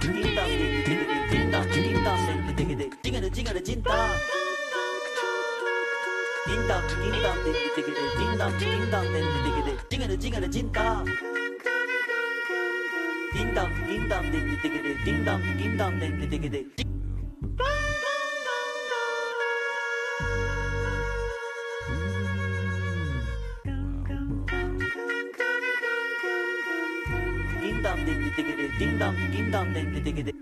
ding dong, ding dong, ding ding ding ding ding ding ding ding ding ding dong ding ding ding dong ding dong ding ding ding ding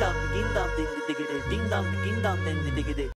dong ding dong ding ding ding dong ding dong ding ding